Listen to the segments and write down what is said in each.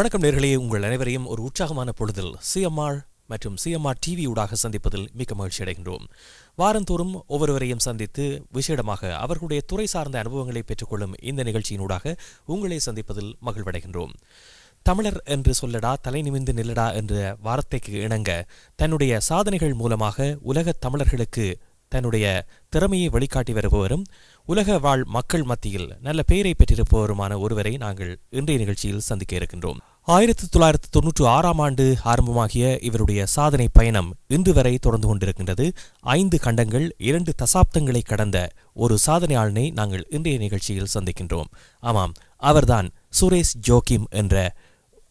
வணக்கம் நேர்களே. உங்கள் அனைவரையும் ஒரு உற்சாகமான பொழுதில் சிஎம்ஆர் மற்றும் சிஎம்ஆர் டிவி ஊடாக சந்திப்பதில் மிக்க மகிழ்ச்சி அடைகின்றோம். வாரந்தோறும் ஒவ்வொருவரையும் சந்தித்து விசேடமாக அவர்களுடைய துறை சார்ந்த அனுபவங்களை பெற்றுக்கொள்ளும் இந்த நிகழ்ச்சியினூடாக உங்களை சந்திப்பதில் மகிழ்வடைகின்றோம். தமிழர் என்று சொல்லடா தலை நிமிந்து நில்லடா என்ற வார்த்தைக்கு இணங்க தன்னுடைய சாதனைகள் மூலமாக உலக தமிழர்களுக்கு தன்னுடைய திறமையை வழிகாட்டி வருபவரும் உலக வாழ் மக்கள் மத்தியில் நல்ல பெயரை பெற்றிருப்பவருமான ஒருவரை நாங்கள் இன்றைய நிகழ்ச்சியில் சந்திக்க இருக்கின்றோம். ஆயிரத்தி தொள்ளாயிரத்தி தொன்னூற்றி ஆறாம் ஆண்டு ஆரம்பமாகிய இவருடைய சாதனை பயணம் இன்று வரை தொடர்ந்து கொண்டிருக்கின்றது. ஐந்து கண்டங்கள் இரண்டு தசாப்தங்களை கடந்த ஒரு சாதனையாளனை நாங்கள் இன்றைய நிகழ்ச்சியில் சந்திக்கின்றோம். ஆமாம் அவர்தான் சுரேஷ் ஜோக்கிம் என்ற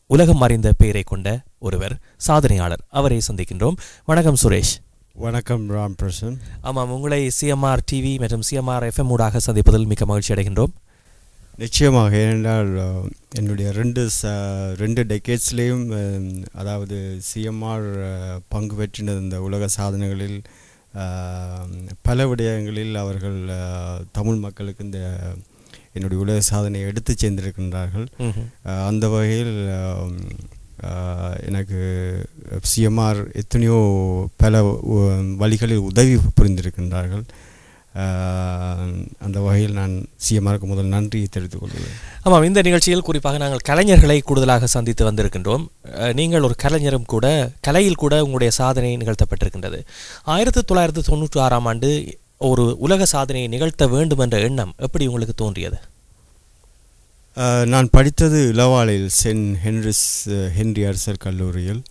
உலகம் அறிந்த பெயரை கொண்ட ஒருவர் சாதனையாளர். அவரை சந்திக்கின்றோம். வணக்கம் சுரேஷ். வணக்கம் ராம் பிரசன். ஆமாம் உங்களை சிஎம்ஆர் டிவி மற்றும் சிஎம்ஆர் எஃப்எம் ஊடாக சந்திப்பதில் மிக்க மகிழ்ச்சி அடைகின்றோம். நிச்சயமாக. ஏனென்றால் என்னுடைய ரெண்டு ச ரெண்டு டெக்கேட்ஸ்லேயும் அதாவது சிஎம்ஆர் பங்கு பெற்றின இந்த உலக சாதனைகளில் பல விடயங்களில் அவர்கள் தமிழ் மக்களுக்கு இந்த என்னுடைய உலக சாதனையை எடுத்து. அஹ், அந்த வகையில் எனக்கு சிஎம்ஆர் எத்தனையோ பல வழிகளில் உதவி புரிந்திருக்கின்றார்கள். அந்த வகையில் நான் சிஎம்ஆருக்கு முதல் நன்றியை தெரிவித்துக் கொள்கிறேன். ஆமாம் இந்த நிகழ்ச்சியில் குறிப்பாக நாங்கள் கலைஞர்களை கூடுதலாக சந்தித்து வந்திருக்கின்றோம். நீங்கள் ஒரு கலைஞரும் கூட கலையில் கூட உங்களுடைய சாதனை நிகழ்த்தப்பட்டிருக்கின்றது. ஆயிரத்தி தொள்ளாயிரத்தி தொண்ணூற்றி ஆறாம் ஆண்டு ஒரு உலக சாதனையை நிகழ்த்த வேண்டும் என்ற எண்ணம் எப்படி உங்களுக்கு தோன்றியது? நான் படித்தது இளவாலையில் சென்ட் ஹென்ரிஸ் ஹென்றி அரசர் கல்லூரியில்.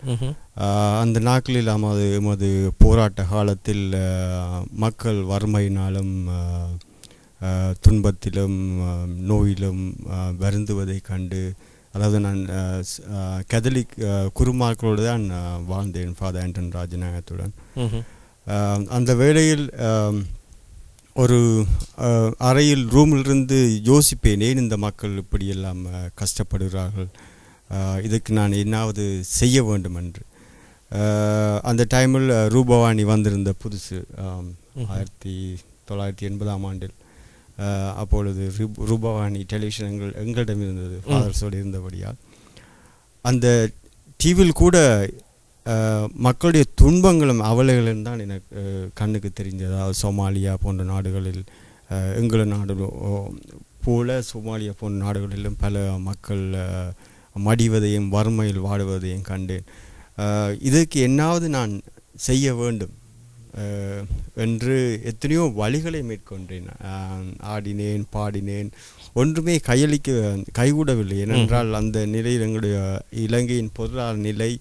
அந்த நாட்களில் நமது எமது போராட்ட காலத்தில் மக்கள் வறுமையினாலும் துன்பத்திலும் நோயிலும் அஹ், வருந்துவதைக் கண்டு அதாவது நான் கதலிக் அஹ், குருமார்களோடு தான் வாழ்ந்தேன் ஃபாதர் ஆண்டன் ராஜநாயகத்துடன் அந்த வேளையில் ஒரு அறையில் ரூமிலிருந்து யோசிப்பேன் ஏன் இந்த மக்கள் இப்படியெல்லாம் அஹ், கஷ்டப்படுகிறார்கள்? இதுக்கு நான் என்னாவது செய்ய வேண்டும் என்று அந்த டைமில் ரூபவாணி வந்திருந்த புதுசு ஆயிரத்தி தொள்ளாயிரத்தி எண்பதாம் ஆண்டில். அப்பொழுது ரூப்- ரூபவாணி டெலிவிஷன் எங்கள் எங்களிடம் இருந்தது ஃபாதர்ஸோடு இருந்தபடியால். அந்த டிவியில் கூட மக்களுடைய துன்பங்களும் அவலைகளும் தான் எனக்கு கண்ணுக்கு தெரிஞ்சது. சோமாலியா போன்ற நாடுகளில் எங்கள நாடு போல சோமாலியா போன்ற நாடுகளிலும் பல மக்கள் மடிவதையும் வறுமையில் வாடுவதையும் கண்டேன். இதற்கு என்னாவது நான் செய்ய வேண்டும் என்று எத்தனையோ வழிகளை மேற்கொண்டேன். ஆடினேன் பாடினேன். ஒன்றுமே கையளிக்க கைகூடவில்லை. ஏனென்றால் அந்த நிலையில் எங்களுடைய இலங்கையின் பொருளாதார நிலை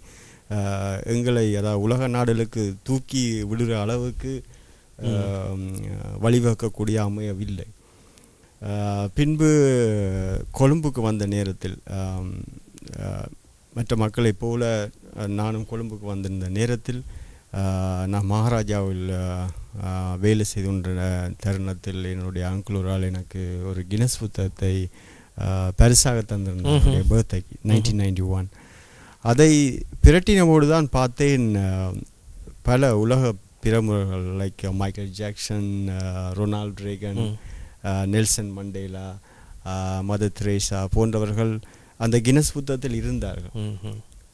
எங்களை அதாவது உலக நாடுகளுக்கு தூக்கி விடுகிற அளவுக்கு வழிவகுக்கக்கூடிய அமையவில்லை. பின்பு கொழும்புக்கு வந்த நேரத்தில் மற்ற மக்களைப் போல நானும் கொழும்புக்கு வந்திருந்த நேரத்தில் நான் மகாராஜாவில் வேலை செய்து கொண்ட தருணத்தில் என்னுடைய அங்குள் ஒரு ஆள் எனக்கு ஒரு கினஸ் புத்தகத்தை பரிசாக தந்திருந்தார். பர்த்டேக்கு நைன்டீன் நைன்டி ஒன் அதை பிரட்டினபோது தான் பார்த்தேன் பல உலக பிரமுகர்கள் like Michael Jackson Ronald Reagan Nelson Mandela ah, Mother Teresa போன்றவர்கள் அந்த கினஸ் புத்தகத்தில் இருந்தார்கள்.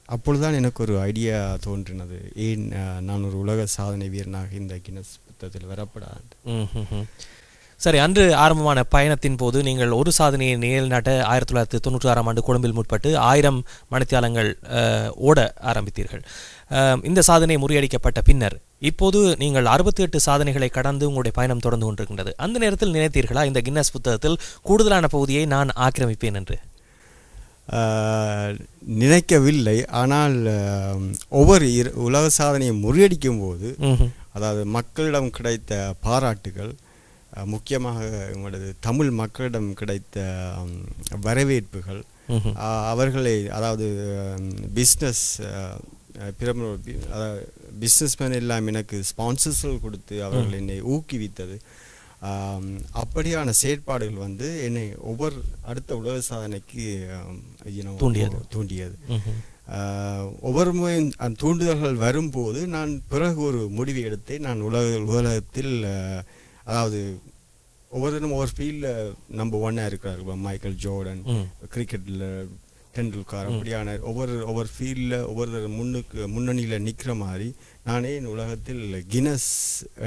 அப்பொழுதுதான் எனக்கு ஒரு ஐடியா தோன்றினது ஏன் நான் ஒரு உலக சாதனை வீரனாக இந்த கினஸ் புத்தகத்தில் வரப்படாது. சரி அன்று ஆரம்பமான பயணத்தின் போது நீங்கள் ஒரு சாதனையை நிலைநாட்ட ஆயிரத்தி தொள்ளாயிரத்தி தொண்ணூற்றி ஆறாம் ஆண்டு கொழும்பில் முற்பட்டு ஆயிரம் மணித்தியாலங்கள் ஓட ஆரம்பித்தீர்கள். இந்த சாதனை முறியடிக்கப்பட்ட பின்னர் இப்போது நீங்கள் அறுபத்தி எட்டு சாதனைகளை கடந்து உங்களுடைய பயணம் தொடர்ந்து கொண்டிருக்கின்றது. அந்த நேரத்தில் நினைத்தீர்களா இந்த கின்னஸ் புத்தகத்தில் கூடுதலான பகுதியை நான் ஆக்கிரமிப்பேன் என்று? நினைக்கவில்லை. ஆனால் ஒவ்வொரு உலக சாதனையை முறியடிக்கும் போது. அதாவது மக்களிடம் கிடைத்த பாராட்டுகள் முக்கியமாக எங்களது தமிழ் மக்களிடம் கிடைத்த வரவேற்புகள் அவர்களை அதாவது பிஸ்னஸ் பிஸ்னஸ்மேன் எல்லாம் எனக்கு ஸ்பான்சர்ஸ்கள் கொடுத்து அவர்கள் என்னை ஊக்குவித்தது. அப்படியான செயற்பாடுகள் வந்து என்னை ஒவ்வொரு அடுத்த உலக சாதனைக்கு தூண்டியது. தூண்டியது. ஒவ்வொரு முறையும் அந்த தூண்டுதல்கள் வரும்போது நான் பிறகு ஒரு முடிவை எடுத்தேன். நான் உலக உலகத்தில் அதாவது ஒவ்வொருத்தரும் ஒவ்வொரு ஃபீல்டில் நம்பர் ஒன்னாக இருக்கிறார்கள் மைக்கேல் ஜோர்டன். கிரிக்கெட்டில் டெண்டுல்கர் அப்படியான ஒவ்வொரு ஒவ்வொரு ஃபீல்டில் ஒவ்வொரு முன்னுக்கு முன்னணியில் நிற்கிற மாதிரி நானே இந்த உலகத்தில் கினஸ்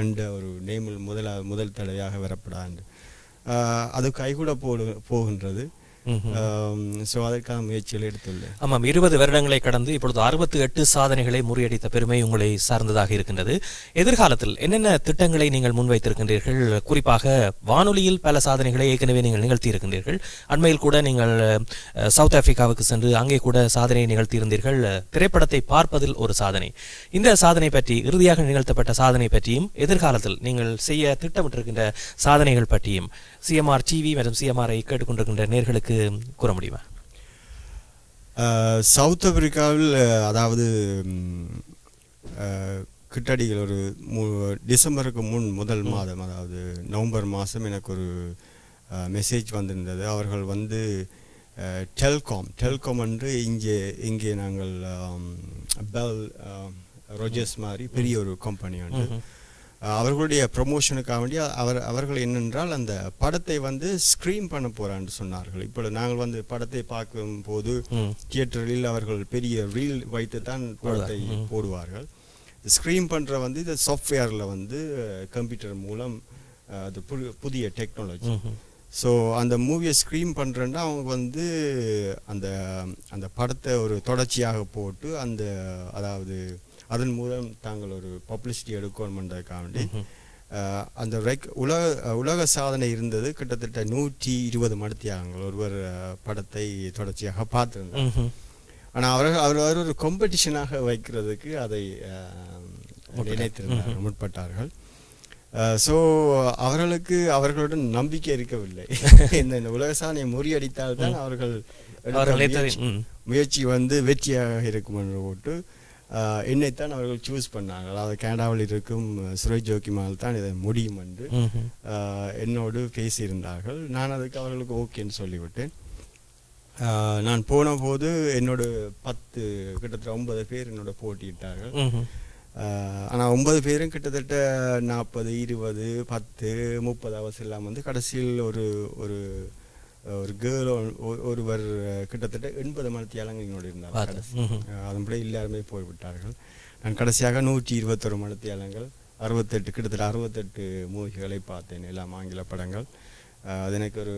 என்ற ஒரு நேமில் முதலா முதல் தடவையாக வரப்படாண்டு. அது கைகூட போடு போகின்றது. ஸோ அதற்கான முயற்சிகள் எடுத்துள்ளேன். ஆமாம் இருபது வருடங்களை கடந்து இப்பொழுது அறுபத்தி எட்டு சாதனைகளை முறியடித்த பெருமை உங்களை சார்ந்ததாக இருக்கின்றது. எதிர்காலத்தில் என்னென்ன திட்டங்களை நீங்கள் முன்வைத்திருக்கின்றீர்கள்? குறிப்பாக வானொலியில் பல சாதனைகளை ஏற்கனவே நீங்கள் நிகழ்த்தி இருக்கின்றீர்கள் அண்மையில் கூட நீங்கள் சவுத் ஆப்பிரிக்காவுக்கு சென்று அங்கே கூட சாதனை நிகழ்த்தியிருந்தீர்கள். திரைப்படத்தை பார்ப்பதில் ஒரு சாதனை. இந்த சாதனை பற்றி இறுதியாக நிகழ்த்தப்பட்ட சாதனை பற்றியும் எதிர்காலத்தில் நீங்கள் செய்ய திட்டமிட்டிருக்கின்ற சாதனைகள் பற்றியும் சிஎம்ஆர் டிவி மற்றும் சிஎம்ஆரை கேட்டுக்கொண்டிருக்கின்ற நேர்களுக்கு கூற முடியுமா? சவுத் ஆப்பிரிக்காவில் அதாவது கிட்டடிகள் ஒரு மு- டிசம்பருக்கு முன் முதல் மாதம் அதாவது நவம்பர் மாதம் எனக்கு ஒரு மெசேஜ் வந்திருந்தது. அவர்கள் வந்து டெல்காம் டெல்காம் என்று இங்கே இங்கே நாங்கள் பெல் ரோஜர்ஸ் மாதிரி பெரிய ஒரு கம்பெனி உண்டு. அவர்களுடைய ப்ரொமோஷனுக்காக வேண்டி அவர் அவர்கள் என்னென்றால் அந்த படத்தை வந்து ஸ்க்ரீன் பண்ண போறான்னு சொன்னார்கள் இப்பொழுது நாங்கள் வந்து படத்தை பார்க்கும் போது. தியேட்டரில் அவர்கள் பெரிய ரீல் வைத்து தான் படத்தை போடுவார்கள் ஸ்க்ரீன் பண்ற வந்து இந்த சாஃப்ட்வேரில் வந்து கம்ப்யூட்டர் மூலம் அது புது- புதிய டெக்னாலஜி. ஸோ அந்த மூவியை ஸ்க்ரீன் பண்ணுறேன்னா அவங்க வந்து அந்த அந்த படத்தை ஒரு தொடர்ச்சியாக போட்டு அந்த அதாவது அதன் மூலம் தாங்கள் ஒரு பப்ளிசிட்டி எடுக்கணுன்றதுக்காக வேண்டி அந்த ரெக் உலக உலக சாதனை இருந்தது கிட்டத்தட்ட நூற்றி இருபது மணித்தியாகங்கள் ஒருவர் படத்தை தொடர்ச்சியாக பார்த்துருந்தார். ஆனால் அவர்கள் அவர் ஒரு காம்படிஷனாக வைக்கிறதுக்கு அதை நினைத்திருந்தார்கள் முற்பட்டார்கள். ஸோ அவர்களுக்கு அவர்களுடன் நம்பிக்கை இருக்கவில்லை. இந்த உலக சாதனையை முறியடித்தால் தான் அவர்கள் முயற்சி- வந்து வெற்றியாக இருக்கும் என்று போட்டு என்னைத்தான் அவர்கள் சூஸ் பண்ணாங்க அதாவது கனடாவில் இருக்கும் சுரேஷ் ஜோக்கிமால் தான் இதை முடியும் என்று என்னோடு பேசியிருந்தார்கள். நான் அதுக்கு அவர்களுக்கு ஓகேன்னு சொல்லிவிட்டேன். நான் போன போது என்னோட பத்து கிட்டத்தட்ட ஒன்பது பேர் என்னோட போட்டியிட்டார்கள். ஆனால் ஒன்பது பேரும் கிட்டத்தட்ட நாற்பது இருபது பத்து முப்பது அவர்ஸ் எல்லாம் வந்து கடைசியில் ஒரு ஒரு ஒரு கேர்ள் ஒருவர் கிட்டத்தட்ட எண்பது மணித்தியாலங்கள் என்னோடு இருந்தார். அஹ், அதன்படி எல்லாருமே போய்விட்டார்கள். நான் கடைசியாக நூற்றி இருபத்தொரு மணித்தியாலங்கள் அறுபத்தெட்டு கிட்டத்தட்ட அறுபத்தெட்டு மூவிகளை பார்த்தேன். எல்லாம் ஆங்கில படங்கள். அது எனக்கு ஒரு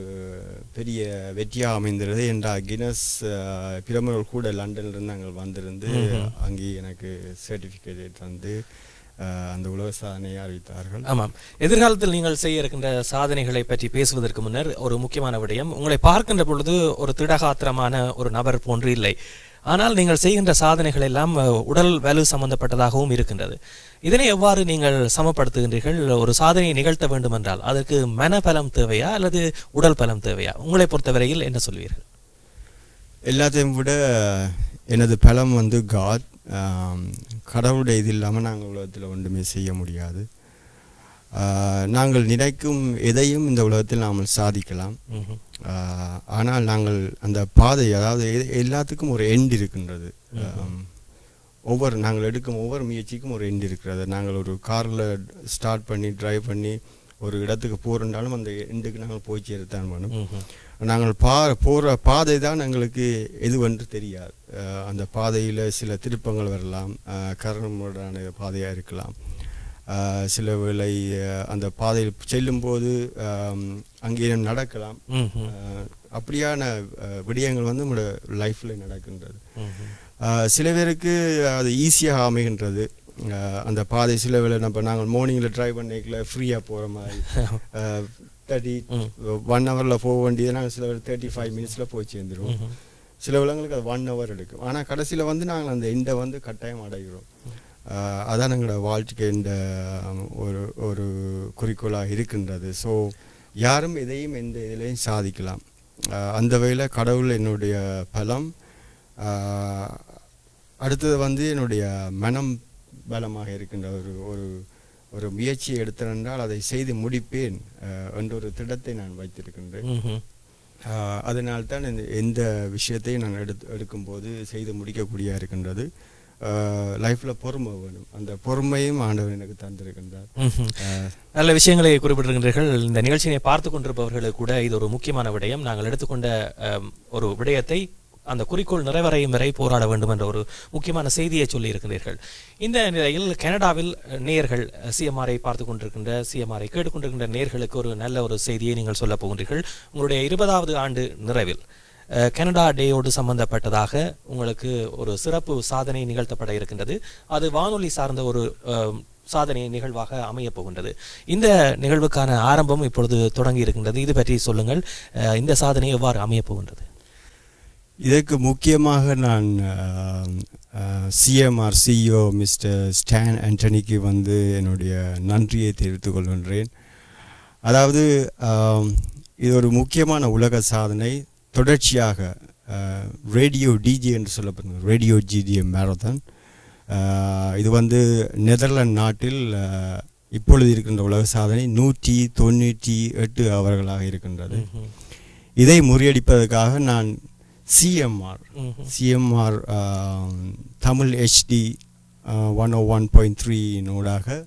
பெரிய வெற்றியாக அமைந்திருந்தது என்றால் கினஸ் அஹ், பிரமுகர்கள் கூட லண்டன்லேருந்து நாங்கள் வந்திருந்து அங்கே எனக்கு சர்டிஃபிகேட் தந்து அந்த உலக சாதனையை அறிவித்தார்கள். ஆமாம். எதிர்காலத்தில் நீங்கள் செய்ய இருக்கின்ற சாதனைகளை பற்றி பேசுவதற்கு முன்னர் ஒரு முக்கியமான விடயம். உங்களை பார்க்கின்ற பொழுது ஒரு திடகாத்திரமான ஒரு நபர் போன்று இல்லை. ஆனால் நீங்கள் செய்கின்ற சாதனைகள் எல்லாம் உடல் வலு சம்பந்தப்பட்டதாகவும் இருக்கின்றது. இதனை எவ்வாறு நீங்கள் சமப்படுத்துகின்றீர்கள்? ஒரு சாதனையை நிகழ்த்த வேண்டும் என்றால் அதற்கு மனபலம் தேவையா அல்லது உடல் பலம் தேவையா? உங்களை பொறுத்தவரையில் என்ன சொல்வீர்கள்? எல்லாத்தையும் விட எனது பலம் வந்து காட் கடவுளுடைய இது இல்லாமல் நாங்கள் உலகத்தில் ஒன்றுமே செய்ய முடியாது. நாங்கள் நினைக்கும் எதையும் இந்த உலகத்தில் நாம் சாதிக்கலாம். ஆனால் நாங்கள் அந்த பாதை அதாவது எல்லாத்துக்கும் ஒரு எண்ட் இருக்கின்றது. ஒவ்வொரு நாங்கள் எடுக்கும் ஒவ்வொரு முயற்சிக்கும் ஒரு எண்ட் இருக்கிறது. நாங்கள் ஒரு காரில் ஸ்டார்ட் பண்ணி டிரைவ் பண்ணி ஒரு இடத்துக்கு போகிறோம்னாலும் அந்த எண்டுக்கு நாங்கள் போய் சேரத்தான் வேணும். நாங்கள் பா போகிற பாதை தான் எங்களுக்கு எதுவென்று தெரியாது. அந்த பாதையில் சில திருப்பங்கள் வரலாம். அஹ் கரணமுடான பாதையாக இருக்கலாம். சில வேளை அந்த பாதையில் செல்லும்போது அஹ் அங்கே நடக்கலாம். அப்படியான விடயங்கள் வந்து நம்மளோட லைஃப்பில் நடக்கின்றது. சில பேருக்கு அது ஈஸியாக அமைகின்றது. அந்த பாதை சில வேளை நம்ம நாங்கள் மார்னிங்கில் ட்ரைவ் பண்ணிக்கல ஃப்ரீயாக போகிற மாதிரி. தேர்ட்டி. ஒன் ஹவரில் போக வேண்டியது நாங்கள் சில பேர் தேர்ட்டி ஃபைவ் மினிட்ஸில் போய் சேர்ந்துருவோம். சில விலங்குகளுக்கு அது ஒன் ஹவர் எடுக்கும். ஆனால் கடைசியில் வந்து நாங்கள் அந்த எண்டை வந்து கட்டாயம் அடைகிறோம். அதான் எங்களோட வாழ்க்கைக்கு இந்த ஒரு ஒரு குறிக்கோளாக இருக்கின்றது. ஸோ யாரும் எதையும் எந்த இதிலையும் சாதிக்கலாம். அந்த வகையில் கடவுள் என்னுடைய பலம். அடுத்தது வந்து என்னுடைய மனம் பலமாக இருக்கின்ற ஒரு ஒரு ஒரு முயற்சியை எடுத்தென்றால் அதை செய்து முடிப்பேன் என்ற ஒரு திடத்தை நான் வைத்திருக்கின்றேன். அதனால்தான் இந்த எந்த விஷயத்தையும் நான் எடுத்து எடுக்கும்போது செய்து முடிக்கக்கூடிய இருக்கின்றது. லைஃப்பில் பொறுமை வேணும். அந்த பொறுமையும் ஆண்டவர் எனக்கு தந்திருக்கின்றார். நல்ல விஷயங்களை குறிப்பிட்டிருக்கின்றீர்கள். இந்த நிகழ்ச்சியை பார்த்து கொண்டிருப்பவர்களுக்கு கூட இது ஒரு முக்கியமான விடயம். நாங்கள் எடுத்துக்கொண்ட ஒரு விடயத்தை அந்த குறிக்கோள் நிறைவரையும் வரை போராட வேண்டும் என்ற ஒரு முக்கியமான செய்தியை சொல்லி இருக்கிறீர்கள் இந்த நிலையில் கனடாவில் நேர்கள் சிஎம்ஆரை பார்த்து கொண்டிருக்கின்ற சிஎம்ஆரை கேட்டுக்கொண்டிருக்கின்ற நேர்களுக்கு ஒரு நல்ல ஒரு செய்தியை நீங்கள் சொல்ல போகின்றீர்கள். உங்களுடைய இருபதாவது ஆண்டு நிறைவில் கனடா டேயோடு சம்பந்தப்பட்டதாக உங்களுக்கு ஒரு சிறப்பு சாதனை நிகழ்த்தப்பட இருக்கின்றது. அது வானொலி சார்ந்த ஒரு சாதனை நிகழ்வாக அமையப் போகின்றது. இந்த நிகழ்வுக்கான ஆரம்பம் இப்பொழுது தொடங்கி இருக்கின்றது. இது பற்றி சொல்லுங்கள். இந்த சாதனை எவ்வாறு அமையப் போகின்றது? இதற்கு முக்கியமாக நான் சிஎம்ஆர் சிஇஓ மிஸ்டர் ஸ்டான் ஆண்டனிக்கு வந்து என்னுடைய நன்றியை தெரிவித்துக் கொள்கின்றேன். அதாவது இது ஒரு முக்கியமான உலக சாதனை. தொடர்ச்சியாக ரேடியோ டிஜி என்று சொல்லப்படுகிறது ரேடியோ ஜிடிஎம் மேரத்தான் இது வந்து நெதர்லாந்து நாட்டில் இப்பொழுது இருக்கின்ற உலக சாதனை நூற்றி தொண்ணூற்றி எட்டு அவர்களாக இருக்கின்றது. இதை முறியடிப்பதற்காக நான் CMR. CMR Tamil HD one oh one point three நூடாக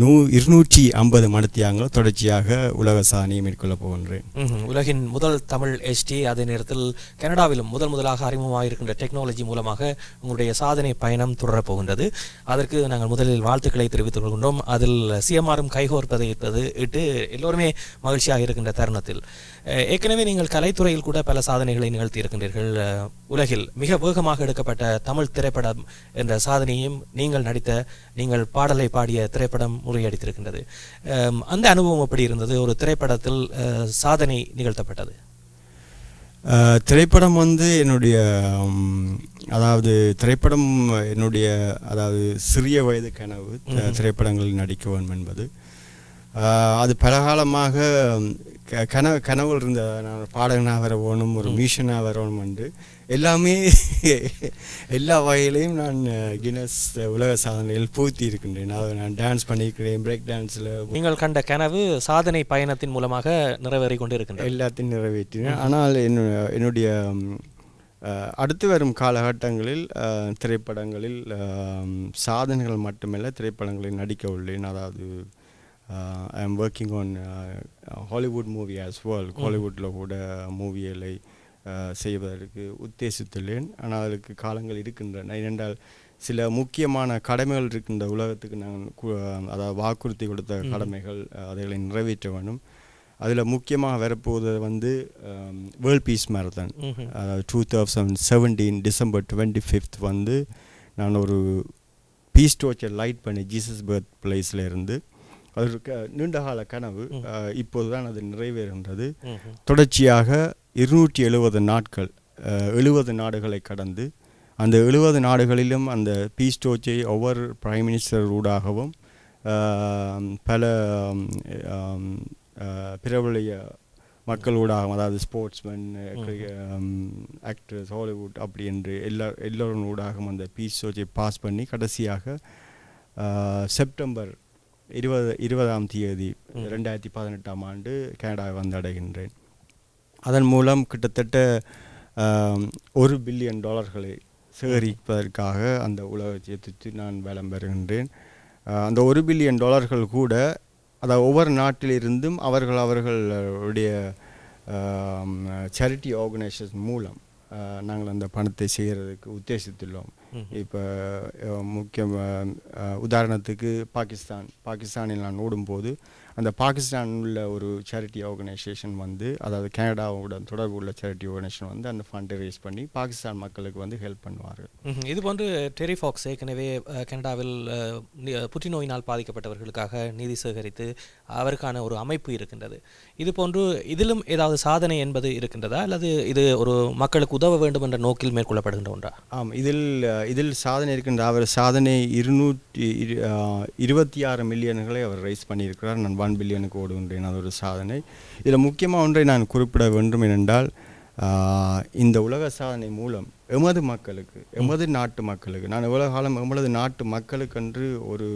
நூ இருநூற்றி ஐம்பது மடத்தியாங்கள் தொடர்ச்சியாக உலக சாதனையை மேற்கொள்ளப் போகின்றேன். ம்ஹும். உலகின் முதல் தமிழ் எஸ்டி அதே நேரத்தில் கனடாவிலும் முதல் முதலாக அறிமுகமாக இருக்கின்ற டெக்னாலஜி மூலமாக உங்களுடைய சாதனை பயணம் தொடரப் போகின்றது. அதற்கு நாங்கள் முதலில் வாழ்த்துக்களை தெரிவித்துக் கொள்கின்றோம். அதில் சிஎம்ஆரும் கைகோர்ப்பதை இருப்பது இட்டு எல்லோருமே மகிழ்ச்சியாக இருக்கின்ற தருணத்தில். ஏற்கனவே நீங்கள் கலைத்துறையில் கூட பல சாதனைகளை நிகழ்த்தி இருக்கின்றீர்கள் உலகில் மிக வேகமாக எடுக்கப்பட்ட தமிழ் திரைப்படம் என்ற சாதனையும் நீங்கள் நடித்த நீங்கள் பாடலை பாடிய திரைப்படம் முறியடித்திருக்கின்றது. அந்த அனுபவம் எப்படி இருந்தது? ஒரு திரைப்படத்தில் சாதனை நிகழ்த்தப்பட்டது. திரைப்படம் வந்து என்னுடைய அதாவது திரைப்படம் என்னுடைய அதாவது சிறிய வயது கனவு திரைப்படங்களில் நடிக்க வேண்டும் என்பது. அது பலகாலமாக கனவு கனவுகள் இருந்த நான் பாடகனாக வர வேணும் ஒரு மியூஷனாக வரணும் என்று எல்லாமே எல்லா வகையிலையும் நான் கினஸ் உலக சாதனையில் பூர்த்தி இருக்கின்றேன். அதாவது நான் டான்ஸ் பண்ணியிருக்கிறேன் பிரேக் டான்ஸில் நீங்கள் கண்ட கனவு சாதனை பயணத்தின் மூலமாக நிறைவேறி கொண்டு இருக்கின்றது எல்லாத்தையும் நிறைவேற்றினேன். ஆனால் என்னுடைய அடுத்து வரும் காலகட்டங்களில் திரைப்படங்களில் சாதனைகள் மட்டுமல்ல திரைப்படங்களில் நடிக்க உள்ளேன். அதாவது I am working on Hollywood movie as well ஹாலிவுட்டில் கூட மூவிகளை செய்வதற்கு உத்தேசித்துள்ளேன். ஆனால் அதுக்கு காலங்கள் இருக்கின்றன. ஏனென்றால் சில முக்கியமான கடமைகள் இருக்கின்ற உலகத்துக்கு நான் அதாவது வாக்குறுதி கொடுத்த கடமைகள் அதைகளை நிறைவேற்ற வேண்டும். அதில் முக்கியமாக வரப்போவது வந்து வேர்ல்ட் பீஸ் மேரத்தான். அதாவது two thousand seventeen December twenty fifth வந்து நான் ஒரு பீஸ் டோர்ச்சை லைட் பண்ணி ஜீசஸ் பர்த் பிளேஸில் இருந்து அது ஒரு க- நீண்டகால கனவு இப்போதுதான் அது நிறைவேறுகின்றது. தொடர்ச்சியாக இருநூற்றி எழுபது நாட்கள் எழுபது நாடுகளை கடந்து அந்த எழுபது நாடுகளிலும் அந்த பீஸ் டோர்ச்சை ஒவ்வொரு பிரைம் மினிஸ்டர் ஊடாகவும் பல பிரபலிய மக்களூடாகவும் அதாவது ஸ்போர்ட்ஸ்மேன் ஆக்டர்ஸ் ஹாலிவுட் அப்படி என்று எல்லா எல்லோரும் ஊடாகவும் அந்த பீஸ் டோர்ச்சை பாஸ் பண்ணி கடைசியாக செப்டம்பர் இருபது இருபதாம் தேதி ரெண்டாயிரத்தி பதினெட்டாம் ஆண்டு கனடாவை வந்தடைகின்றேன். அதன் மூலம் கிட்டத்தட்ட ஒரு பில்லியன் டாலர்களை சேகரிப்பதற்காக அந்த உலகத்தை சுற்றி நான் வலம் பெறுகின்றேன். அந்த ஒரு பில்லியன் டாலர்கள் கூட அதாவது ஒவ்வொரு நாட்டிலிருந்தும் அவர்கள் அவர்களுடைய சேரிட்டி ஆர்கனைசேஷன் மூலம் நாங்கள் அந்த பணத்தை செய்கிறதுக்கு உத்தேசித்துள்ளோம். இப்போ முக்கியம் உதாரணத்துக்கு பாகிஸ்தான். பாகிஸ்தானில் நான் ஓடும்போது அந்த பாகிஸ்தான் உள்ள ஒரு சேரிட்டி ஆர்கனைசேஷன் வந்து அதாவது கனடாவுடன் தொடர்பு உள்ள சேரிட்டி ஆர்கனைசேஷன் வந்து அந்த ஃபண்டை ரேஸ் பண்ணி பாகிஸ்தான் மக்களுக்கு வந்து ஹெல்ப் பண்ணுவார்கள். இது போன்று டெரிஃபாக்ஸ் ஏற்கனவே அஹ், கனடாவில் புற்றுநோயினால் பாதிக்கப்பட்டவர்களுக்காக நிதி சேகரித்து அவருக்கான ஒரு அமைப்பு இருக்கின்றது. இது போன்று இதிலும் ஏதாவது சாதனை என்பது இருக்கின்றதா? அல்லது இது ஒரு மக்களுக்கு உதவ வேண்டும் என்ற நோக்கில் மேற்கொள்ளப்படுகின்ற ஒன்றா? ஆம். இதில் இதில் சாதனை இருக்கின்ற அவர் சாதனை இருநூற்றி இருபத்தி ஆறு மில்லியன்களை அவர் ரைஸ் பண்ணியிருக்கிறார் நான் ஒன் பில்லியனுக்கு ஓடுகின்றேன் அது ஒரு சாதனை. இதில் முக்கியமாக ஒன்றை நான் குறிப்பிட வேண்டும் என்றால் இந்த உலக சாதனை மூலம் எமது மக்களுக்கு எமது நாட்டு மக்களுக்கு நான் எவ்வளோ காலம் எமது நாட்டு மக்களுக்கென்று ஒரு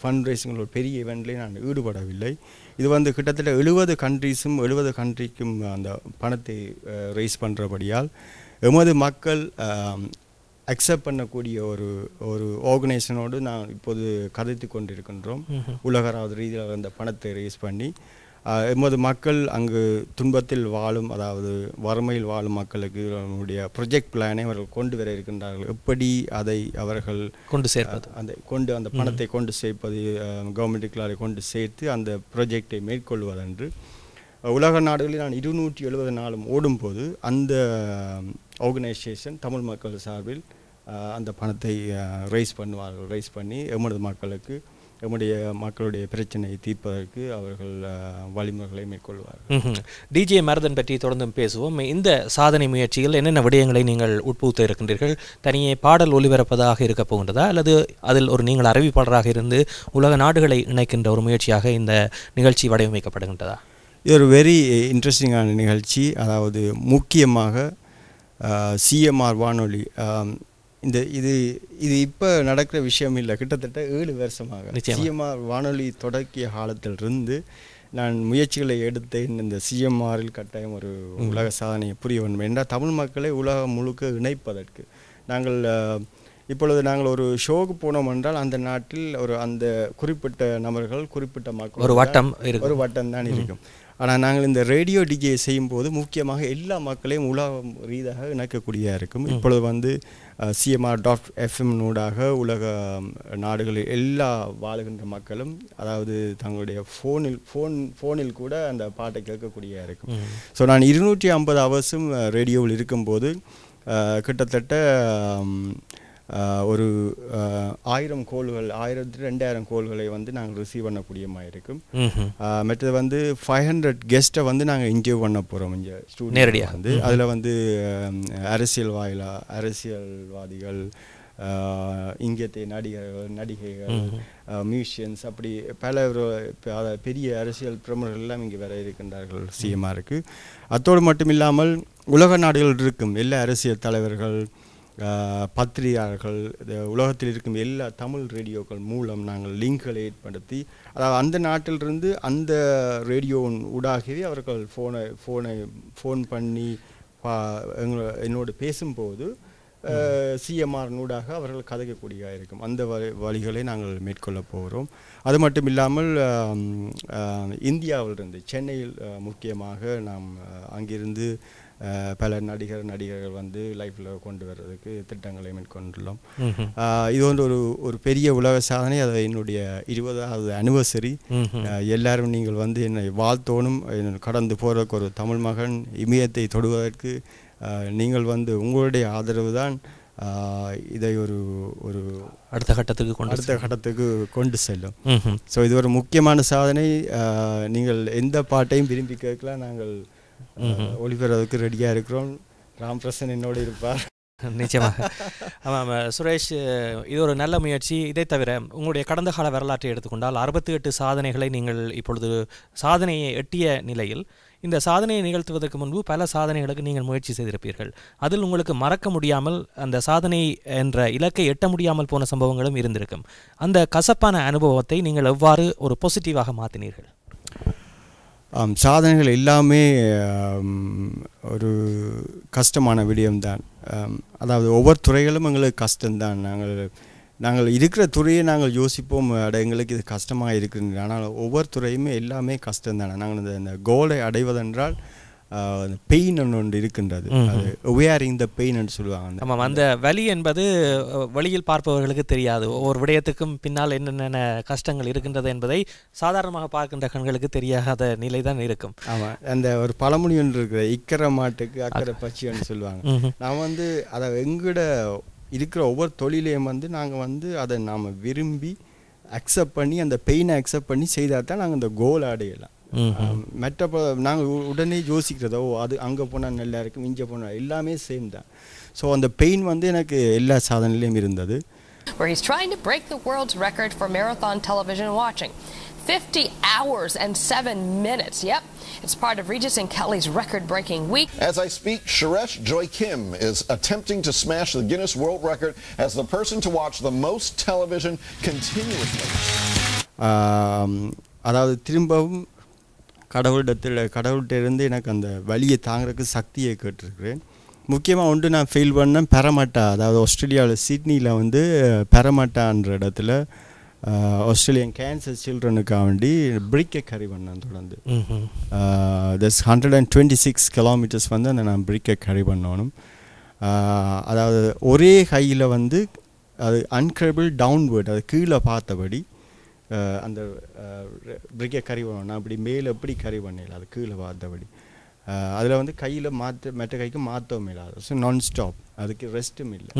ஃபண்ட் ரைசிங் ஒரு பெரிய இவெண்ட்லேயே நான் ஈடுபடவில்லை. இது வந்து கிட்டத்தட்ட எழுபது கண்ட்ரீஸும் எழுபது கண்ட்ரிக்கும் அந்த பணத்தை ரைஸ் பண்ணுறபடியால் எமது மக்கள் அக்செப்ட் பண்ணக்கூடிய ஒரு ஒரு ஆர்கனைசேஷனோடு நான் இப்போது கதைத்து கொண்டிருக்கின்றோம். உலகராவது ரீதியில் அந்த பணத்தை ரைஸ் பண்ணி எமது மக்கள் அங்கு துன்பத்தில் வாழும் அதாவது வறுமையில் வாழும் மக்களுக்கு நம்முடைய ப்ரொஜெக்ட் பிளானை அவர்கள் கொண்டு வர இருக்கின்றார்கள். எப்படி அதை அவர்கள் கொண்டு சேர்ப்பது? அந்த கொண்டு அந்த பணத்தை கொண்டு சேர்ப்பது கவர்மெண்ட்டுக்குள்ளாரை கொண்டு சேர்த்து அந்த ப்ராஜெக்டை மேற்கொள்வதென்று. உலக நாடுகளில் நான் இருநூற்றி எழுபது நாளும் ஓடும்போது அந்த ஆர்கனைசேஷன் தமிழ் மக்கள் சார்பில் அந்த பணத்தை ரைஸ் பண்ணுவார்கள் ரைஸ் பண்ணி எமது மக்களுக்கு எம்முடைய மக்களுடைய பிரச்சனையை தீர்ப்பதற்கு அவர்கள் வழிமுறைகளை மேற்கொள்வார்கள். டிஜே மரதன் பற்றி தொடர்ந்தும் பேசுவோம். இந்த சாதனை முயற்சியில் என்னென்ன விடயங்களை நீங்கள் உட்புகுத்த இருக்கின்றீர்கள்? தனியே பாடல் ஒலிபரப்பதாக இருக்க போகின்றதா? அல்லது அதில் ஒரு நீங்கள் அறிவிப்பாளராக இருந்து உலக நாடுகளை இணைக்கின்ற ஒரு முயற்சியாக இந்த நிகழ்ச்சி வடிவமைக்கப்படுகின்றதா? இது ஒரு வெரி இன்ட்ரெஸ்டிங்கான நிகழ்ச்சி. அதாவது முக்கியமாக சிஎம்ஆர் வானொலி இந்த இது இது இப்போ நடக்கிற விஷயம் இல்லை. கிட்டத்தட்ட ஏழு வருஷமாக. சிஎம்ஆர் வானொலி தொடக்கிய காலத்திலிருந்து நான் முயற்சிகளை எடுத்தேன். இந்த சிஎம்ஆரில் கட்டாயம் ஒரு உலக சாதனையை புரிய வேண்டும். என்றால் தமிழ் மக்களை உலகம் முழுக்க இணைப்பதற்கு. நாங்கள் இப்பொழுது நாங்கள் ஒரு ஷோக்கு போனோம் என்றால் அந்த நாட்டில் ஒரு அந்த குறிப்பிட்ட நபர்கள் குறிப்பிட்ட மக்கள் ஒரு வட்டம். ஒரு வட்டம் தான் இருக்கும். ஆனால் நாங்கள் இந்த ரேடியோ டிஜே செய்யும்போது முக்கியமாக எல்லா மக்களையும் உலகம் ரீதியாக இணைக்கக்கூடியதாக இருக்கும். இப்பொழுது வந்து சிஎம்ஆர் டாட் எஃப்எம் நூடாக உலக நாடுகளில் எல்லா வாழுகின்ற மக்களும் அதாவது தங்களுடைய ஃபோனில் ஃபோன் ஃபோனில் கூட அந்த பாட்டை கேட்கக்கூடியதாக இருக்கும். ஸோ நான் இருநூற்றி ஐம்பது ஹவர்ஸும் ரேடியோவில் இருக்கும்போது கிட்டத்தட்ட ஒரு ஆயிரம் கோல்கள் ஆயிரத்து ரெண்டாயிரம் கோல்களை வந்து நாங்கள் ரிசீவ் பண்ணக்கூடியமாக இருக்கும். ம்ஹும். ஆஹ் மற்றது வந்து ஃபைவ் ஹண்ட்ரட் கெஸ்ட்டை வந்து நாங்கள் இன்டர்வியூ பண்ண போகிறோம் இங்கே நேரடியாக. வந்து. அதில் வந்து அரசியல் வாயிலா அரசியல்வாதிகள் இங்கத்தை நடிகர்கள் நடிகைகள் மியூசியன்ஸ் அப்படி பல பெரிய அரசியல் பிரமுகர்கள் எல்லாம் இங்கே வர இருக்கின்றார்கள் சிஎம்ஆருக்கு அத்தோடு மட்டும் இல்லாமல் உலக நாடுகள் இருக்கும். எல்லா அரசியல் தலைவர்கள் பத்திரிகையாளர்கள் உலகத்தில் இருக்கும் எல்லா தமிழ் ரேடியோக்கள் மூலம் நாங்கள் லிங்க்களை ஏற்படுத்தி அதாவது அந்த நாட்டிலிருந்து அந்த ரேடியோ ஊடாகவே அவர்கள் ஃபோனை ஃபோனை ஃபோன் பண்ணி பா எங்களோ என்னோடு பேசும்போது சிஎம்ஆர் நூடாக அவர்கள் கதைக்கக்கூடியதாக இருக்கும். அந்த வழி வழிகளை நாங்கள் மேற்கொள்ள போகிறோம். அது மட்டும் இல்லாமல் இந்தியாவிலிருந்து சென்னையில் முக்கியமாக நாம் அங்கிருந்து பல நடிகர் நடிகர்கள் வந்து லைஃப்பில் கொண்டு வர்றதுக்கு திட்டங்களை மேற்கொண்டுள்ளோம். இது வந்து ஒரு ஒரு பெரிய உலக சாதனை. அது என்னுடைய இருபதாவது அனிவர்சரி. எல்லாரும் நீங்கள் வந்து என்னை வாழ்த்தோணும். என்னை கடந்து போகிறதுக்கு ஒரு தமிழ் மகன் இமயத்தை தொடுவதற்கு நீங்கள் வந்து உங்களுடைய ஆதரவு தான் இதை ஒரு ஒரு அடுத்த கட்டத்துக்கு கொண்டு அடுத்த கட்டத்துக்கு கொண்டு செல்லும். ஸோ இது ஒரு முக்கியமான சாதனை. நீங்கள் எந்த பாட்டையும் விரும்பி கேட்கலாம். நாங்கள் ஒளிபெறதுக்கு ரெடியாக இருக்கிறோம். ராம் பிரசன் என்னோடு இருப்பார். நிச்சயமாக ஆமாம் சுரேஷ் இது ஒரு நல்ல முயற்சி. இதை தவிர உங்களுடைய கடந்த கால வரலாற்றை எடுத்துக்கொண்டால் அறுபத்தி எட்டு சாதனைகளை நீங்கள் இப்பொழுது சாதனையை எட்டிய நிலையில் இந்த சாதனையை நிகழ்த்துவதற்கு முன்பு பல சாதனைகளுக்கு நீங்கள் முயற்சி செய்திருப்பீர்கள். அதில் உங்களுக்கு மறக்க முடியாமல் அந்த சாதனை என்ற இலக்கை எட்ட முடியாமல் போன சம்பவங்களும் இருந்திருக்கும். அந்த கசப்பான அனுபவத்தை நீங்கள் எவ்வாறு ஒரு பாசிட்டிவாக மாற்றினீர்கள் சாதனைகள் எல்லாமே ஒரு கஷ்டமான விடயம்தான். அதாவது ஒவ்வொரு துறைகளும் எங்களுக்கு கஷ்டம்தான். நாங்கள் நாங்கள் இருக்கிற துறையை நாங்கள் யோசிப்போம். அட எங்களுக்கு இது கஷ்டமாக இருக்குது ஆனால் ஒவ்வொரு துறையுமே எல்லாமே கஷ்டம்தானே. நாங்கள் இந்த இந்த கோலை அடைவதென்றால் பெயின் ஒன்று இருக்கின்றது. அது உயரிங் த பெயின் சொல்லுவாங்க ஆமாம் அந்த வலி என்பது அஹ், வெளியில் பார்ப்பவர்களுக்கு தெரியாது. ஒவ்வொரு விடயத்துக்கும் பின்னால் என்னென்ன கஷ்டங்கள் இருக்கின்றது என்பதை சாதாரணமாக பார்க்கின்ற கண்களுக்கு தெரியாத நிலை தான் இருக்கும். ஆமாம் அந்த ஒரு பழமொழி ஒன்று இருக்குது இக்கரை மாட்டுக்கு அக்கறை பச்சின்னு சொல்லுவாங்க. நான் வந்து அதை எங்கட இருக்கிற ஒவ்வொரு தொழிலையும் வந்து நாங்கள் வந்து அதை நாம் விரும்பி அக்செப்ட் பண்ணி அந்த பெயினை அக்செப்ட் பண்ணி செய்தால் தான் நாங்கள் இந்த கோல் அடையலாம். மற்ற நாங்கள் உடனே யோசிக்கிறதோ அது அங்கே போனால் நல்லா இருக்கும் இங்கே போனால் எல்லாமே சேம் தான் ஸோ அந்த பெயின் வந்து எனக்கு எல்லா சாதனையிலையும் இருந்தது where he's trying to break the world's record for marathon television watching. 50 hours and 7 minutes. Yep. It's part of Regis and Kelly's record breaking week. As I speak, Suresh Joy Kim is attempting to smash the Guinness World Record as the person to watch the most television continuously. ஆம், அதாவது திரும்பவும் கடவுளிடத்தில் கடவுள்கிட்ட இருந்து எனக்கு அந்த வலியை தாங்கிறதுக்கு சக்தியை கேட்டிருக்கிறேன். முக்கியமாக ஒன்று நான் ஃபெயில் பண்ணேன் பெறமாட்டா அதாவது ஆஸ்திரேலியாவில் சிட்னியில் வந்து பெறமாட்டான்ற இடத்துல ஆஸ்திரேலியன் கேன்சர் சில்ட்ரனுக்காக வேண்டி பிரிக்கை கறி பண்ணேன் தொடர்ந்து. தஸ் hundred and twenty six kilometres வந்து அந்த நான் பிரிக்கை கறி பண்ணணும். அதாவது ஒரே கையில் வந்து அது அன்கிரபிள் டவுன்வேர்ட் அது கீழே பார்த்தபடி அந்த பிரிக்கை கறி பண்ணணும் அப்படி மேலே எப்படி கறி பண்ணல அது கீழே பார்த்தபடி அதில் வந்து கையில் மாற்ற மற்ற கைக்கு மாற்றவும் இல்லாது ஸோ நான் ஸ்டாப் அதுக்கு ரெஸ்ட்டும் இல்லை.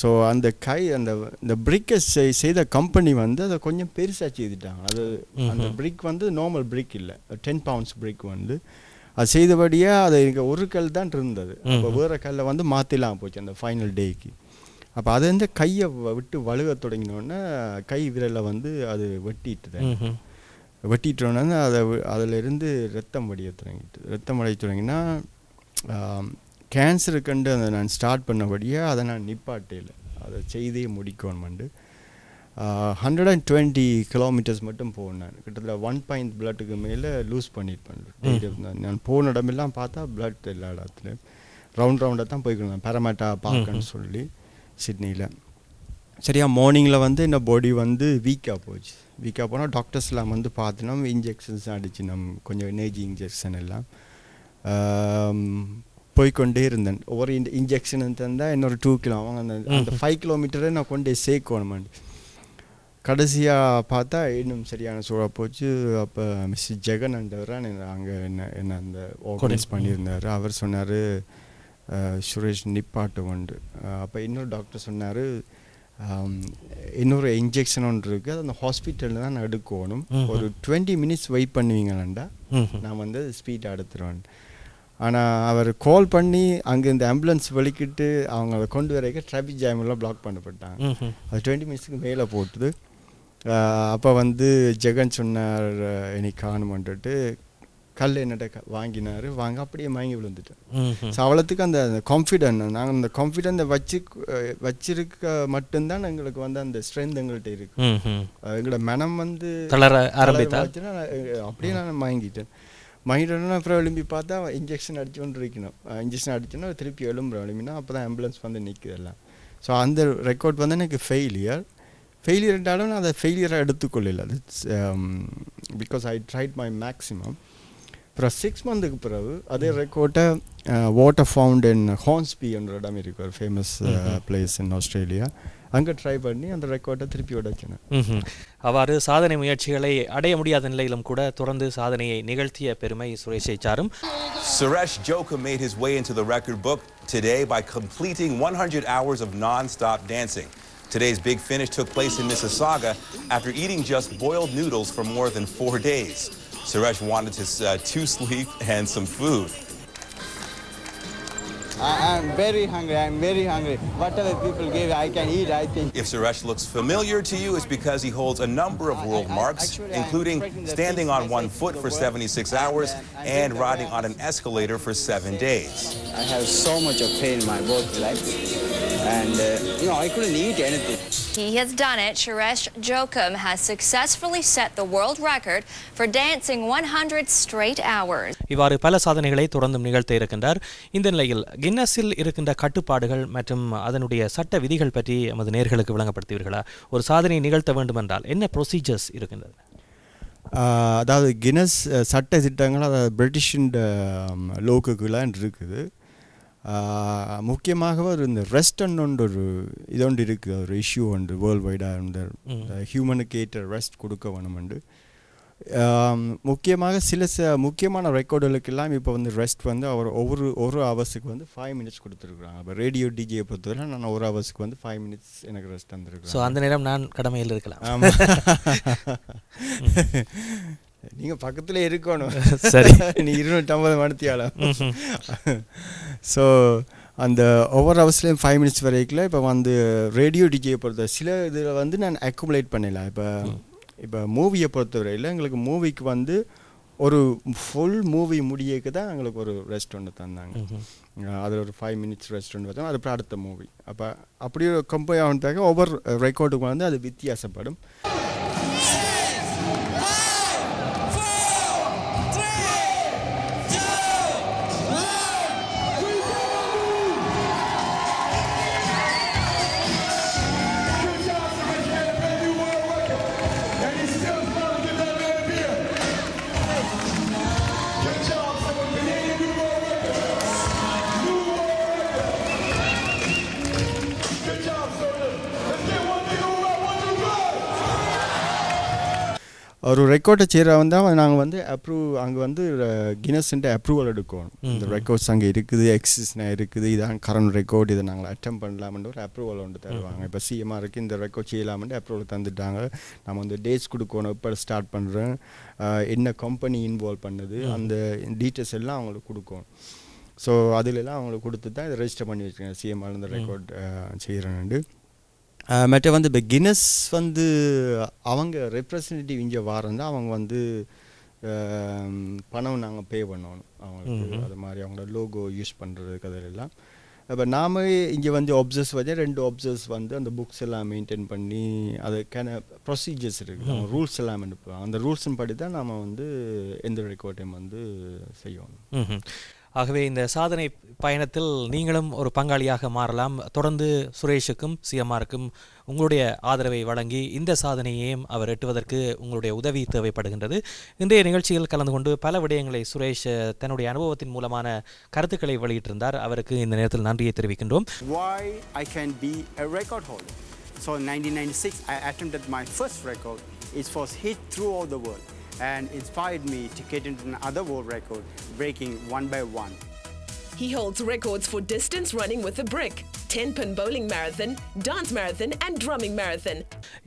ஸோ அந்த கை அந்த இந்த பிரிக்கை செய்த கம்பெனி வந்து அதை கொஞ்சம் பெருசாக செய்துட்டாங்க. அது அந்த பிரிக் வந்து நார்மல் பிரிக் இல்லை. டென் பவுண்ட்ஸ் பிரிக் வந்து. அது செய்தபடியே அது இங்கே ஒரு கல் தான் இருந்தது. அப்போ வேறு கல்லை வந்து மாற்றிலாம் போச்சு அந்த ஃபைனல் டேக்கு அப்போ அது வந்து கையை விட்டு வழுக தொடங்கினோடனே கை விரலை வந்து அது வெட்டிட்டு. வெட்டிட்டோன்னே அதை அதிலிருந்து ரத்தம் வடிய தொடங்கிட்டு ரத்தம் வடிய தொடங்கினா கேன்சரு கண்டு அதை நான் ஸ்டார்ட் பண்ணபடியே அதை நான் நிப்பாட்டையில் அதை செய்தே முடிக்கணுமெண்டு. ஹண்ட்ரட் அண்ட் டுவெண்ட்டி கிலோமீட்டர்ஸ் மட்டும் போனேன் நான். கிட்டத்தட்ட ஒன் பாயிண்ட் பிளட்டுக்கு மேலே லூஸ் பண்ணியிருப்பேன் நான் போன இடமெல்லாம் பார்த்தா பிளட் எல்லா இடத்துலையும். ரவுண்ட் ரவுண்டாக தான் போய்க்கணும் பேரமேட்டா பார்க்கன்னு சொல்லி. சிட்னியில். சரியா மார்னிங்கில் வந்து என்ன பாடி வந்து வீக்காக போச்சு. வீக்காக போனால் டாக்டர்ஸ்லாம் வந்து பார்த்தினோம் இன்ஜெக்ஷன்ஸ் அடிச்சு நம்ம கொஞ்சம் எனர்ஜி இன்ஜெக்ஷன் எல்லாம். ஆம், போய்க்கொண்டே இருந்தேன். ஒவ்வொரு இன் இன்ஜெக்ஷன் தந்தால் இன்னொரு டூ கிலோ அந்த அந்த ஃபைவ் கிலோமீட்டரை நான் கொண்டே சேர்க்கணும் கடைசியாக பார்த்தா இன்னும் சரியான சூழல் போச்சு. அப்போ மிஸ்டர் ஜெகன் என்றவர் அங்கே என்ன என்ன அந்த ஆர்கனைஸ் பண்ணியிருந்தார். அவர் சொன்னார் சுரேஷ் நிப்பாட்டு உண்டு அப்போ இன்னொரு டாக்டர் சொன்னார் இன்னொரு இன்ஜெக்ஷன் ஒன்று இருக்குது அது அந்த ஹாஸ்பிட்டலில் தான் நான் எடுக்கணும். ஒரு டுவெண்ட்டி மினிட்ஸ் வெயிட் பண்ணுவீங்களாண்டா. நான் வந்து ஸ்பீடாக எடுத்துருவேன். ஆனால் அவர் கால் பண்ணி அங்கே இந்த ஆம்புலன்ஸ் வலிக்கிட்டு அவங்க அதை கொண்டு வரைக்க டிராஃபிக் ஜாம் எல்லாம் பிளாக் பண்ணப்பட்டாங்க. அது டுவெண்ட்டி மினிட்ஸுக்கு மேலே போட்டுது. அப்போ வந்து ஜெகன் சொன்னார் எனக்கு காணுமன்ட்டு கல் என்னட்ட வாங்கினார். வாங்க அப்படியே வாங்கி விழுந்துட்டேன். ஸோ அவ்வளோத்துக்கு அந்த கான்ஃபிடென்ட் நாங்கள் அந்த கான்ஃபிடென்ட் வச்சு வச்சிருக்க மட்டும்தான் எங்களுக்கு வந்து அந்த ஸ்ட்ரென்த் எங்கள்கிட்ட இருக்கு. எங்களோட மனம் வந்து தளர அஹ், அப்படியே நான் வாங்கிட்டேன் வாங்கிட்டோன்னா அப்புறம் எழும்பி பார்த்தா இன்ஜெக்ஷன் அடிச்சு கொண்டு இருக்கணும் இன்ஜெக்ஷன் அடிச்சோன்னா திருப்பி எழும்புற எழும்பினா அப்போ தான் ஆம்புலன்ஸ் வந்து நிற்குது எல்லாம். ஸோ அந்த ரெக்கார்ட் வந்து எனக்கு ஃபெயிலியர் ஃபெயிலியர் என்றாலும் நான் அதை ஃபெயிலியராக எடுத்துக்கொள்ளல. Because I tried my maximum அப்புறம் சிக்ஸ் மந்த்துக்கு பிறகு அதே ரெக்கார்ட்டை வாட்டர் ஃபவுண்ட் இன் ஹான்ஸ்பி என்ற இடம் இருக்கு ஒரு ஃபேமஸ் பிளேஸ் இன் ஆஸ்திரேலியா அங்கே ட்ரை பண்ணி அந்த ரெக்கார்டை திருப்பி உடைச்சினேன் ம்ஹும். அவ்வாறு சாதனை முயற்சிகளை அடைய முடியாத நிலையிலும் கூட தொடர்ந்து சாதனையை நிகழ்த்திய பெருமை சுரேஷை சாரும் Suresh Joka made his way into the record book today by completing 100 hours of non-stop dancing. Today's big finish took place in Mississauga after eating just boiled noodles for more than four days. Suresh wanted his uh, to sleep and some food. I, I'm very hungry. I'm very hungry. Whatever people give, I can eat. I think. If Suresh looks familiar to you, it's because he holds a number of world I- I- marks, actually, including standing on one foot for the world. 76 And, hours uh, and riding on an escalator for seven days. I have so much of pain in my both legs, and uh, you know I couldn't eat anything. He has done it. Suresh Jokum has successfully set the world record for dancing 100 straight hours. இவ்வாறு பல சாதனைகளை தொடர்ந்தும் நிகழ்த்த இருக்கின்றார் இந்த நிலையில் கின்னஸில் இருக்கின்ற கட்டுப்பாடுகள் மற்றும் அதனுடைய சட்ட விதிகள் பற்றி எமது நேர்களுக்கு விளங்கப்படுத்துவீர்களா ஒரு சாதனை நிகழ்த்த வேண்டுமென்றால் என்ன ப்ரொசீஜர்ஸ் இருக்கின்றது அதாவது கினஸ் சட்ட திட்டங்கள் அதாவது பிரிட்டிஷின் லோக்குக்குலாம் இருக்குது முக்கியமாக ஒரு இந்த ரெஸ்டன் ஒரு இதொன்று இருக்குது ஒரு இஷ்யூ உண்டு வேர்ல்டு வைடாக இந்த ஹியூமனுக்கு ஏற்ற ரெஸ்ட் கொடுக்க வேணுமெண்டு முக்கியமாக சில ச முக்கியமான ரெக்கார்டுகளுக்கெல்லாம் இப்போ வந்து ரெஸ்ட் வந்து அவர் ஒவ்வொரு ஒரு ஹவர்ஸுக்கு வந்து ஃபைவ் மினிட்ஸ் கொடுத்துருக்குறாங்க. இப்போ ரேடியோ டிஜே பொறுத்தவரை நான் ஒரு ஹவர்ஸுக்கு வந்து ஃபைவ் மினிட்ஸ் எனக்கு ரெஸ்ட் ஸோ தந்துருக்குறேன் அந்த நேரம் நான் கடமையில் இருக்கலாம். ஆமா. நீங்க பக்கத்துல இருக்கணும். சரி. நீ இருநூற்றம்பது மணித்தியால ஸோ அந்த ஒவ்வொரு ஹவர்ஸ்லேயும் ஃபைவ் மினிட்ஸ் வரைக்கும் இப்போ வந்து ரேடியோ டிஜே பொறுத்த சில இதில் வந்து நான் அக்குமுலேட் பண்ணிடலாம் இப்போ இப்போ மூவியை பொறுத்தவரையில் எங்களுக்கு மூவிக்கு வந்து ஒரு ஃபுல் மூவி முடியக்கு தான் எங்களுக்கு ஒரு ரெஸ்ட் ஒன்று தந்தாங்க அதில் ஒரு ஃபைவ் மினிட்ஸ் ரெஸ்ட் ஒன்று பார்த்தோம் அதுக்கப்புறம் அடுத்த மூவி அப்போ அப்படியே கம்பேர் ஆகிட்டாக்க ஒவ்வொரு ரெக்கார்டுக்கு வந்து அது வித்தியாசப்படும். ஒரு ரெக்கார்டை செய்கிற வந்தால் நாங்கள் வந்து அப்ரூவ் அங்கே வந்து கினஸ்ன்ட்டு அப்ரூவல் எடுக்கணும். இந்த ரெக்கார்ட்ஸ் அங்கே இருக்குது எக்ஸிஸ்னா இருக்குது இதான் கரண்ட் ரெக்கார்ட் இதை நாங்கள் அட்டம் பண்ணலாம்னு ஒரு அப்ரூவல் ஒன்று தருவாங்க. இப்போ சிஎம்ஆர் இருக்குது இந்த ரெக்கார்ட் செய்யலாம்னு அப்ரூவல் தந்துட்டாங்க. நம்ம வந்து டேட்ஸ் கொடுக்கணும் இப்போ ஸ்டார்ட் பண்ணுறேன் என்ன கம்பெனி இன்வால்வ் பண்ணுது அந்த டீட்டெயில்ஸ் எல்லாம் அவங்களுக்கு கொடுக்கணும். ஸோ அதிலெல்லாம் அவங்களுக்கு கொடுத்து தான் இதை ரெஜிஸ்டர் பண்ணி வச்சுருக்கேன். சிஎம்ஆர் இந்த ரெக்கார்ட் செய்கிறேன்னு மற்ற வந்து இப்போ கினஸ் வந்து அவங்க ரெப்ரசன்டேட்டிவ் இங்கே வாரந்தா அவங்க வந்து பணம் நாங்கள் பே பண்ணணும் அவங்களுக்கு அது மாதிரி அவங்களோட லோகோ யூஸ் பண்ணுறதுக்கு அதிலெல்லாம் இப்போ நாம இங்கே வந்து ஒப்சர்ஸ் வச்சு ரெண்டு ஒப்சர்ஸ் வந்து அந்த புக்ஸ் எல்லாம் மெயின்டைன் பண்ணி அதுக்கான ப்ரொசீஜர்ஸ் இருக்குது ரூல்ஸ் எல்லாம் எடுப்போம். அந்த ரூல்ஸின் படி தான் நாம் வந்து எந்த ரெக்கார்டையும் வந்து செய்யணும். ஆகவே இந்த சாதனை பயணத்தில் நீங்களும் ஒரு பங்காளியாக மாறலாம். தொடர்ந்து சுரேஷுக்கும் சிஎம்ஆருக்கும் உங்களுடைய ஆதரவை வழங்கி இந்த சாதனையையும் அவர் எட்டுவதற்கு உங்களுடைய உதவி தேவைப்படுகின்றது. இன்றைய நிகழ்ச்சியில் கலந்து கொண்டு பல விடயங்களை சுரேஷ் தன்னுடைய அனுபவத்தின் மூலமான கருத்துக்களை வெளியிட்டிருந்தார். அவருக்கு இந்த நேரத்தில் நன்றியை தெரிவிக்கின்றோம். So in 1996, I attempted my first record. It was hit throughout the world. And inspired me to get into another world record, breaking one by one. He holds records for distance running with a brick, 10 pin bowling marathon, dance marathon, and drumming marathon.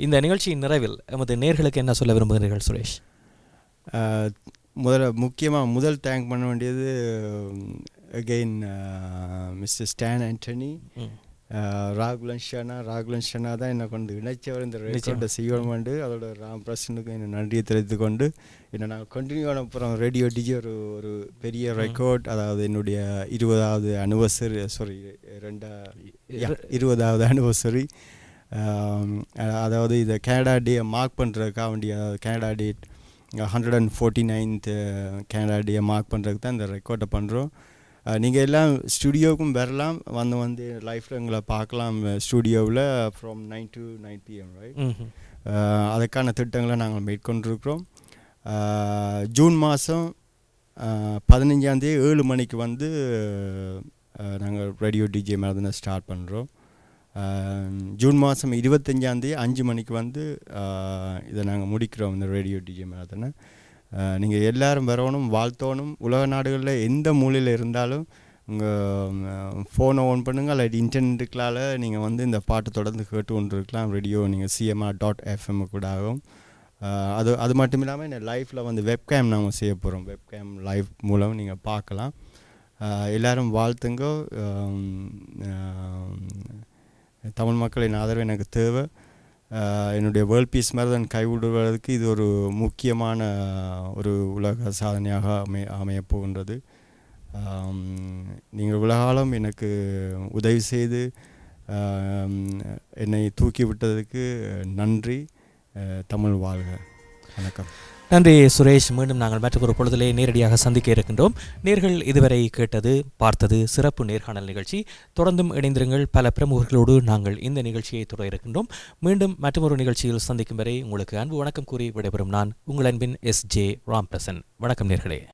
இந்த நிகழ்ச்சியின் நிறைவில் எமது நேர்களுக்கு என்ன சொல்ல விரும்புகிறீர்கள் சுரேஷ் முதல்ல முக்கியமாக முதல் தேங்க் பண்ண வேண்டியது அகெயின் மிஸ்டர் ஸ்டான் ஆண்டனி ராகுலன் ஷனா ராகுலன் ஷனா தான் என்னை கொண்டு இணைச்சவர் இந்த ரெக்கார்டை செய்யணுமெண்டு அதோட ராம் பிரசனுக்கு என்ன நன்றியை தெரிவித்துக் கொண்டு என்ன நான் கண்டினியூ ஆன அப்புறம் ரேடியோ டிஜி ஒரு ஒரு பெரிய ரெக்கார்ட் அதாவது என்னுடைய இருபதாவது அனிவர்சரி சாரி ரெண்டா இருபதாவது அனிவர்சரி அதாவது இதை கனடா டே மார்க் பண்ணுறதுக்காக வேண்டிய Canada date hundred and forty ninth Canada day mark பண்ணுறதுக்கு தான் இந்த ரெக்கார்டை பண்ணுறோம் நீங்கள் எல்லாம் ஸ்டுடியோவுக்கும் வரலாம். வந்து வந்து லைஃப்பில் எங்களை பார்க்கலாம் ஸ்டுடியோவில் from nine to nine PM right. அதுக்கான திட்டங்களை நாங்கள் மேற்கொண்டிருக்கிறோம். ஜூன் மாதம் பதினஞ்சாந்தேதி ஏழு மணிக்கு வந்து நாங்கள் ரேடியோ டிஜே மேலே ஸ்டார்ட் பண்ணுறோம் ஜூன் மாதம் இருபத்தஞ்சாந்தேதி அஞ்சு மணிக்கு வந்து இதை நாங்கள் முடிக்கிறோம் இந்த ரேடியோ டிஜே மேலே நீங்கள் எல்லாரும் வரணும் வாழ்த்தோணும். உலக நாடுகளில் எந்த மூலையில் இருந்தாலும் உங்கள் ஃபோனை ஓன் பண்ணுங்கள் அல்லது இன்டர்நெட்டுக்களால் நீங்கள் வந்து இந்த பாட்டு தொடர்ந்து கேட்டு கொண்டு இருக்கலாம் ரேடியோ நீங்கள் சிஎம்ஆர் டாட் எஃப்எம் கூட ஆகும். அது அது மட்டும் இல்லாமல் இந்த லைஃப்பில் வந்து வெப்கேம் நாங்கள் செய்ய போகிறோம் வெப்கேம் லைவ் மூலம் நீங்கள் பார்க்கலாம். எல்லோரும் வாழ்த்துங்க. தமிழ் மக்களின் ஆதரவு எனக்கு தேவை. என்னுடைய வேர்ல்ட் பீஸ் மாதிரி தான் கைவிடுவதற்கு இது ஒரு முக்கியமான ஒரு உலக சாதனையாக அமை அமையப் போகின்றது. நீங்கள் உலகாலம் எனக்கு உதவி செய்து என்னை தூக்கி விட்டதற்கு நன்றி. தமிழ் வாழ்க. வணக்கம். நன்றி சுரேஷ். மீண்டும் நாங்கள் மற்றொரு பொழுதிலே நேரடியாக சந்திக்க இருக்கின்றோம். நேர்கள் இதுவரை கேட்டது பார்த்தது சிறப்பு நேர்காணல் நிகழ்ச்சி. தொடர்ந்தும் இணைந்திருங்கள். பல பிரமுகர்களோடு நாங்கள் இந்த நிகழ்ச்சியை தொடர இருக்கின்றோம். மீண்டும் மற்றொரு நிகழ்ச்சியில் சந்திக்கும் வரை உங்களுக்கு அன்பு வணக்கம் கூறி விடைபெறும் நான் உங்கள் அன்பின் எஸ் ஜே ராம்பிரசன் வணக்கம் நேர்களே.